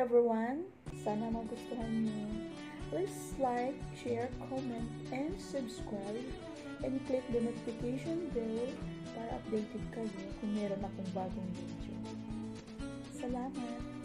everyone! Sana magustuhan niyo. Please like, share, comment, and subscribe. And click the notification bell para updated kayo kung meron akong bagong video. Salamat!